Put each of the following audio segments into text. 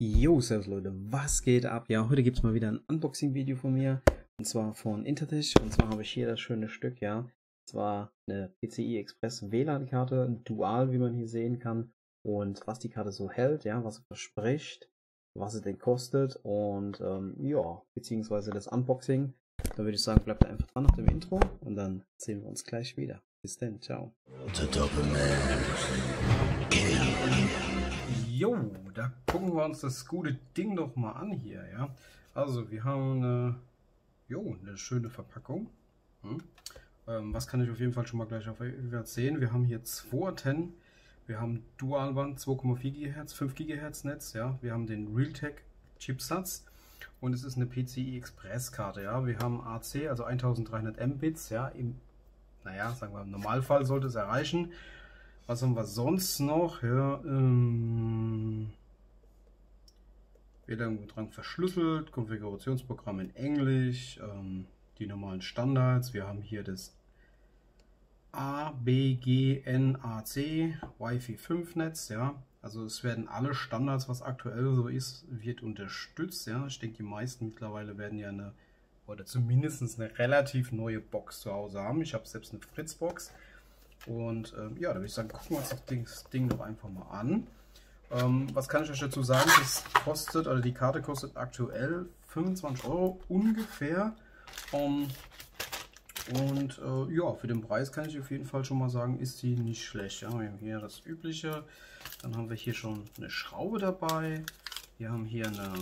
Jo, servus Leute, was geht ab? Ja, heute gibt es mal wieder ein Unboxing-Video von mir. Und zwar von Intertech. Und zwar habe ich hier das schöne Stück, ja. Und zwar eine PCI Express WLAN-Karte, dual, wie man hier sehen kann. Und was die Karte so hält, ja, was sie verspricht, was sie denn kostet und ähm, ja, beziehungsweise das Unboxing. Da würde ich sagen, bleibt einfach dran nach dem Intro und dann sehen wir uns gleich wieder. Bis dann, ciao. Jo, da gucken wir uns das gute Ding doch mal an hier, ja. Also, wir haben eine, jo, eine schöne Verpackung. Hm. Ähm, was kann ich auf jeden Fall schon mal gleich auf sehen? Wir haben hier zwei Antennen. Wir haben Dualband 2,4 GHz, 5 GHz Netz, ja. Wir haben den Realtek Chipsatz und es ist eine PCI Express Karte, ja. Wir haben AC, also 1300 Mbits, ja. Im, naja, sagen wir im Normalfall sollte es erreichen. Was haben wir sonst noch? Ja, ähm, WLAN verschlüsselt, Konfigurationsprogramm in Englisch, ähm, die normalen Standards. Wir haben hier das ABGNAC Wi-Fi 5 Netz, ja. Also es werden alle Standards, was aktuell so ist, wird unterstützt, ja. Ich denke, die meisten mittlerweile werden ja eine oder zumindest eine relativ neue Box zu Hause haben. Ich habe selbst eine Fritzbox. box und ähm, ja, da würde ich sagen, gucken wir uns das Ding, das Ding doch einfach mal an. Ähm, was kann ich euch dazu sagen? Das kostet, oder die Karte kostet aktuell 25 Euro ungefähr. Um, und äh, ja, für den Preis kann ich auf jeden Fall schon mal sagen, ist die nicht schlecht. Ja, wir haben hier das übliche. Dann haben wir hier schon eine Schraube dabei. Wir haben hier eine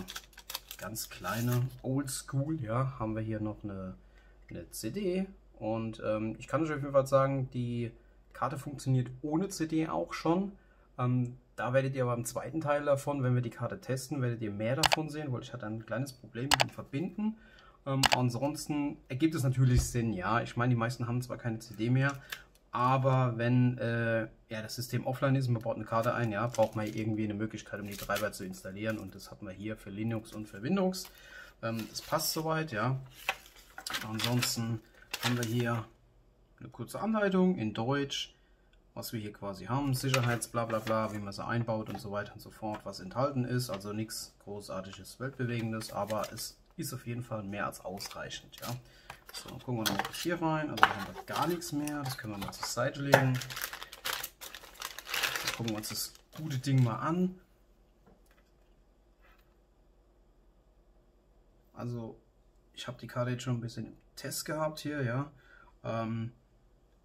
ganz kleine Oldschool. Ja, haben wir hier noch eine, eine CD. Und ähm, ich kann euch auf jeden Fall sagen, die Karte funktioniert ohne CD auch schon. Ähm, da werdet ihr aber im zweiten Teil davon, wenn wir die Karte testen, werdet ihr mehr davon sehen, weil ich hatte ein kleines Problem mit dem Verbinden. Ähm, ansonsten ergibt es natürlich Sinn, ja. Ich meine, die meisten haben zwar keine CD mehr, aber wenn äh, ja, das System offline ist und man baut eine Karte ein, ja, braucht man irgendwie eine Möglichkeit, um die Treiber zu installieren. Und das hat man hier für Linux und für Windows. Ähm, das passt soweit, ja. Ansonsten haben wir hier eine kurze Anleitung in Deutsch, was wir hier quasi haben, Sicherheitsblablabla, wie man sie einbaut und so weiter und so fort, was enthalten ist. Also nichts großartiges, weltbewegendes, aber es ist auf jeden Fall mehr als ausreichend. Ja. So, gucken wir noch hier rein. Also haben wir gar nichts mehr. Das können wir mal zur Seite legen. Dann gucken wir uns das gute Ding mal an. Also ich habe die Karte jetzt schon ein bisschen im Test gehabt hier, ja. Ähm,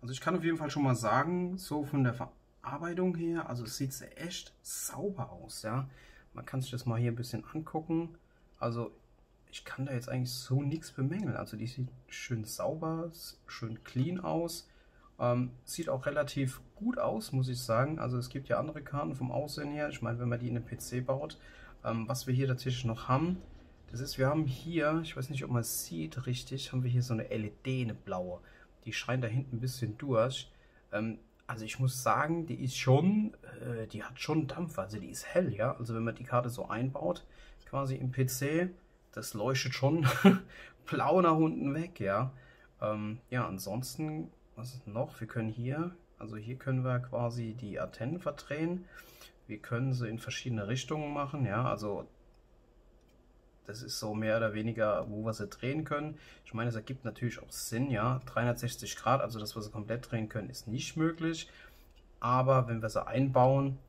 also ich kann auf jeden Fall schon mal sagen, so von der Verarbeitung her, also es sieht echt sauber aus, ja. Man kann sich das mal hier ein bisschen angucken. Also ich kann da jetzt eigentlich so nichts bemängeln. Also die sieht schön sauber, schön clean aus. Ähm, sieht auch relativ gut aus, muss ich sagen. Also es gibt ja andere Karten vom Aussehen her. Ich meine, wenn man die in den PC baut. Ähm, was wir hier tatsächlich noch haben, das ist, wir haben hier, ich weiß nicht, ob man es sieht richtig, haben wir hier so eine LED, eine blaue die scheint da hinten ein bisschen durch. Ähm, also ich muss sagen, die ist schon, äh, die hat schon Dampf, also die ist hell, ja. Also wenn man die Karte so einbaut, quasi im PC, das leuchtet schon blau nach unten weg, ja. Ähm, ja, ansonsten, was ist noch? Wir können hier, also hier können wir quasi die Antennen verdrehen. Wir können sie in verschiedene Richtungen machen, ja. Also das ist so mehr oder weniger, wo wir sie drehen können. Ich meine, es ergibt natürlich auch Sinn, ja. 360 Grad, also das, was wir komplett drehen können, ist nicht möglich. Aber wenn wir sie einbauen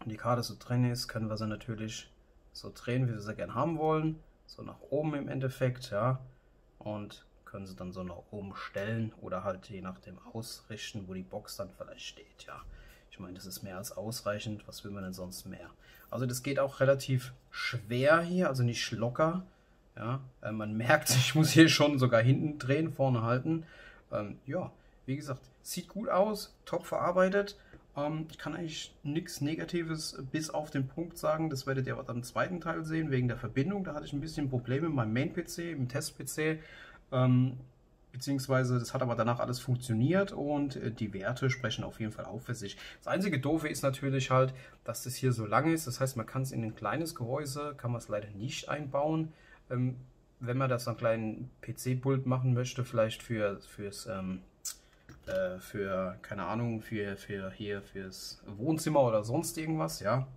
und die Karte so drin ist, können wir sie natürlich so drehen, wie wir sie gerne haben wollen. So nach oben im Endeffekt, ja. Und können sie dann so nach oben stellen oder halt je nachdem ausrichten, wo die Box dann vielleicht steht, ja. Ich meine, das ist mehr als ausreichend. Was will man denn sonst mehr? Also das geht auch relativ schwer hier, also nicht locker. Ja, äh, man merkt, ich muss hier schon sogar hinten drehen, vorne halten. Ähm, ja, wie gesagt, sieht gut aus, top verarbeitet. Ähm, ich kann eigentlich nichts Negatives bis auf den Punkt sagen. Das werdet ihr aber im zweiten Teil sehen, wegen der Verbindung. Da hatte ich ein bisschen Probleme mit meinem Main-PC, im Test-PC. Ähm, beziehungsweise das hat aber danach alles funktioniert und äh, die Werte sprechen auf jeden Fall auf für sich. Das einzige Doofe ist natürlich halt, dass das hier so lang ist, das heißt man kann es in ein kleines Gehäuse, kann man es leider nicht einbauen. Ähm, wenn man das einen kleinen PC-Pult machen möchte, vielleicht für, fürs, ähm, äh, für, keine Ahnung, für, für hier, fürs Wohnzimmer oder sonst irgendwas, ja.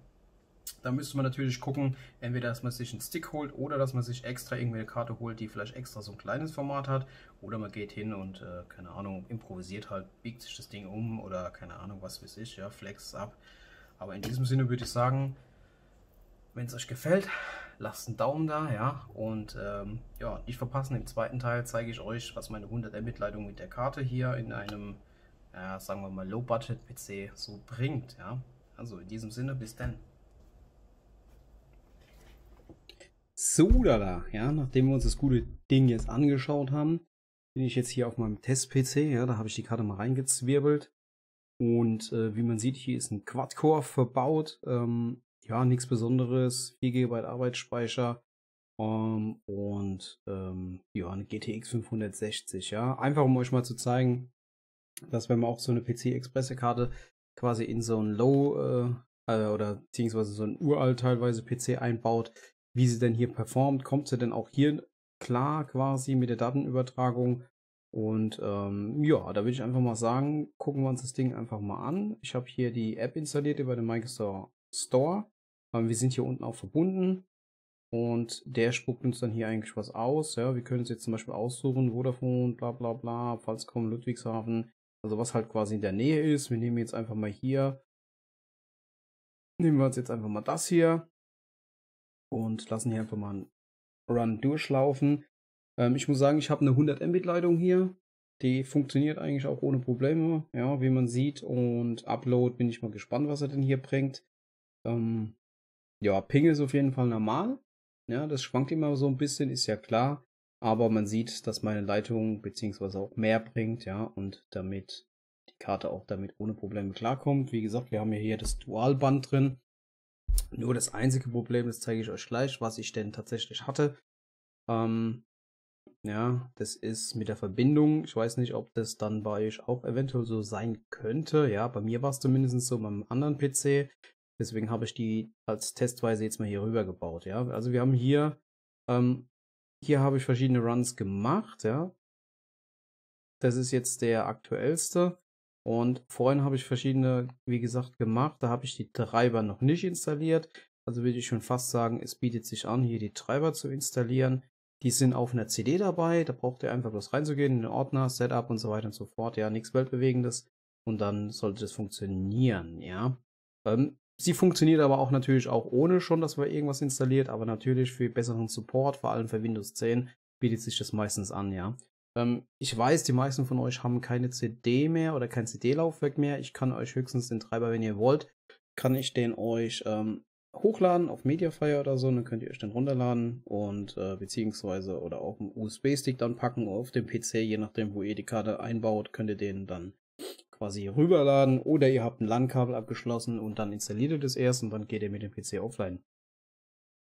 Da müsste man natürlich gucken, entweder dass man sich einen Stick holt oder dass man sich extra irgendeine Karte holt, die vielleicht extra so ein kleines Format hat. Oder man geht hin und, äh, keine Ahnung, improvisiert halt, biegt sich das Ding um oder keine Ahnung, was weiß ich, ja, flex ab. Aber in diesem Sinne würde ich sagen, wenn es euch gefällt, lasst einen Daumen da, ja. Und ähm, ja, nicht verpassen, im zweiten Teil zeige ich euch, was meine 100 Mbit-Leitung mit der Karte hier in einem, äh, sagen wir mal, Low-Budget-PC so bringt, ja. Also in diesem Sinne, bis dann. So, da, da, ja, nachdem wir uns das gute Ding jetzt angeschaut haben, bin ich jetzt hier auf meinem Test-PC, ja, da habe ich die Karte mal reingezwirbelt. Und äh, wie man sieht, hier ist ein Quad-Core verbaut. Ähm, ja, nichts Besonderes. 4 GB Arbeitsspeicher. Ähm, und ähm, ja, eine GTX 560, ja. Einfach um euch mal zu zeigen, dass wenn man auch so eine PC-Expresse-Karte quasi in so ein Low äh, äh, oder beziehungsweise so ein uralt teilweise PC einbaut, wie sie denn hier performt, kommt sie denn auch hier klar quasi mit der Datenübertragung. Und ähm, ja, da würde ich einfach mal sagen, gucken wir uns das Ding einfach mal an. Ich habe hier die App installiert über den Microsoft Store. Ähm, wir sind hier unten auch verbunden. Und der spuckt uns dann hier eigentlich was aus. Ja, wir können es jetzt zum Beispiel aussuchen, Vodafone, bla bla bla, Pfalzkom, Ludwigshafen. Also was halt quasi in der Nähe ist. Wir nehmen jetzt einfach mal hier. Nehmen wir uns jetzt einfach mal das hier. Und lassen hier einfach mal einen Run durchlaufen. Ähm, ich muss sagen, ich habe eine 100 Mbit Leitung hier. Die funktioniert eigentlich auch ohne Probleme, ja, wie man sieht. Und Upload bin ich mal gespannt, was er denn hier bringt. Ähm, ja, Ping ist auf jeden Fall normal. Ja, das schwankt immer so ein bisschen, ist ja klar. Aber man sieht, dass meine Leitung beziehungsweise auch mehr bringt, ja, und damit die Karte auch damit ohne Probleme klarkommt. Wie gesagt, wir haben hier das Dualband drin. Nur das einzige Problem, das zeige ich euch gleich, was ich denn tatsächlich hatte. Ähm, ja, das ist mit der Verbindung. Ich weiß nicht, ob das dann bei euch auch eventuell so sein könnte. Ja, bei mir war es zumindest so beim anderen PC. Deswegen habe ich die als Testweise jetzt mal hier rüber gebaut. Ja, also wir haben hier ähm, hier habe ich verschiedene Runs gemacht, ja. Das ist jetzt der aktuellste. Und vorhin habe ich verschiedene, wie gesagt, gemacht. Da habe ich die Treiber noch nicht installiert. Also würde ich schon fast sagen, es bietet sich an, hier die Treiber zu installieren. Die sind auf einer CD dabei. Da braucht ihr einfach bloß reinzugehen in den Ordner, Setup und so weiter und so fort. Ja, nichts Weltbewegendes. Und dann sollte das funktionieren, ja. Ähm, Sie funktioniert aber auch natürlich auch ohne schon, dass man irgendwas installiert, aber natürlich für besseren Support, vor allem für Windows 10, bietet sich das meistens an, ja. Ähm, ich weiß, die meisten von euch haben keine CD mehr oder kein CD-Laufwerk mehr. Ich kann euch höchstens den Treiber, wenn ihr wollt, kann ich den euch ähm, hochladen auf Mediafire oder so, dann könnt ihr euch den runterladen und äh, beziehungsweise oder auch einen USB-Stick dann packen auf dem PC, je nachdem, wo ihr die Karte einbaut, könnt ihr den dann quasi rüberladen oder ihr habt ein LAN-Kabel abgeschlossen und dann installiert ihr das erst und dann geht ihr mit dem PC offline.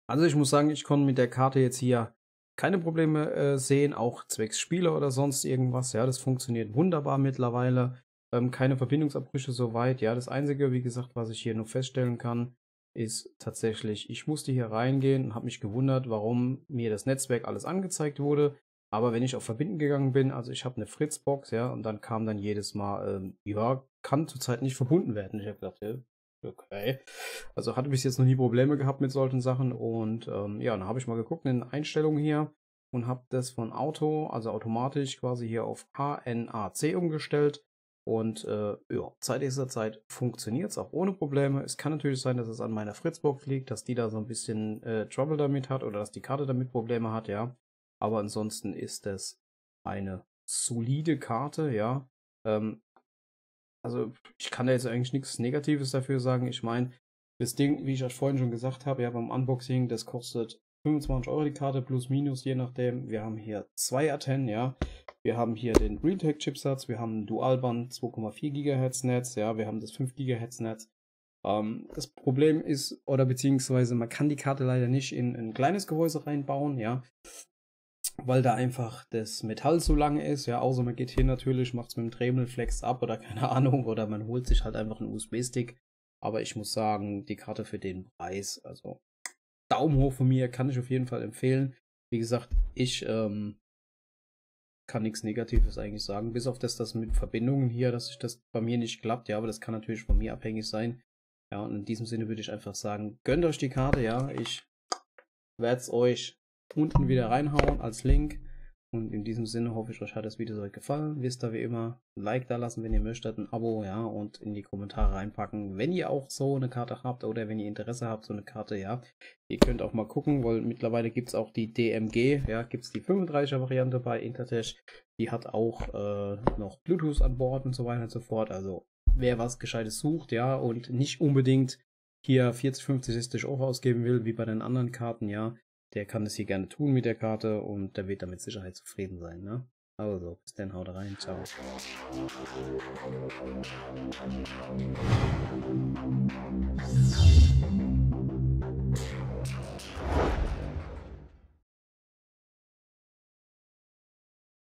Also ich muss sagen, ich konnte mit der Karte jetzt hier keine Probleme äh, sehen, auch zwecks Spieler oder sonst irgendwas. Ja, das funktioniert wunderbar mittlerweile. Ähm, keine Verbindungsabbrüche soweit. Ja, das Einzige, wie gesagt, was ich hier nur feststellen kann, ist tatsächlich, ich musste hier reingehen und habe mich gewundert, warum mir das Netzwerk alles angezeigt wurde. Aber wenn ich auf Verbinden gegangen bin, also ich habe eine Fritzbox, ja, und dann kam dann jedes Mal, ähm, ja, kann zurzeit nicht verbunden werden. Ich habe gedacht, ja, okay. Also hatte bis jetzt noch nie Probleme gehabt mit solchen Sachen und ähm, ja, dann habe ich mal geguckt in den Einstellungen hier und habe das von Auto, also automatisch quasi hier auf HNAC umgestellt. Und äh, ja, seit dieser Zeit funktioniert es auch ohne Probleme. Es kann natürlich sein, dass es an meiner Fritzbox liegt, dass die da so ein bisschen äh, Trouble damit hat oder dass die Karte damit Probleme hat, ja. Aber ansonsten ist es eine solide Karte, ja. Ähm, also ich kann da jetzt eigentlich nichts Negatives dafür sagen. Ich meine, das Ding, wie ich euch vorhin schon gesagt habe, ja, beim Unboxing, das kostet 25 Euro die Karte, plus minus, je nachdem. Wir haben hier zwei Aten, ja. Wir haben hier den Realtek-Chipsatz, wir haben Dualband 2,4 GHz Netz, ja, wir haben das 5 GHz Netz. Ähm, das Problem ist, oder beziehungsweise man kann die Karte leider nicht in ein kleines Gehäuse reinbauen, ja weil da einfach das Metall so lang ist. Ja, außer man geht hier natürlich, macht es mit dem Dremel-Flex ab oder keine Ahnung, oder man holt sich halt einfach einen USB-Stick. Aber ich muss sagen, die Karte für den Preis, also Daumen hoch von mir, kann ich auf jeden Fall empfehlen. Wie gesagt, ich ähm, kann nichts Negatives eigentlich sagen, bis auf das, das mit Verbindungen hier, dass sich das bei mir nicht klappt. Ja, aber das kann natürlich von mir abhängig sein. Ja, und in diesem Sinne würde ich einfach sagen, gönnt euch die Karte, ja. Ich werde es euch unten wieder reinhauen als Link. Und in diesem Sinne hoffe ich, euch hat das Video gefallen. Wisst ihr wie immer, ein Like da lassen, wenn ihr möchtet, ein Abo, ja, und in die Kommentare reinpacken, wenn ihr auch so eine Karte habt oder wenn ihr Interesse habt, so eine Karte, ja. Ihr könnt auch mal gucken, weil mittlerweile gibt es auch die DMG, ja, gibt es die 35er Variante bei Intertech. Die hat auch äh, noch Bluetooth an Bord und so weiter und so fort. Also wer was Gescheites sucht, ja, und nicht unbedingt hier 40, 50, 60 Euro ausgeben will, wie bei den anderen Karten, ja, der kann das hier gerne tun mit der Karte und der wird damit Sicherheit zufrieden sein. Ne? Also, bis dann, haut rein, ciao.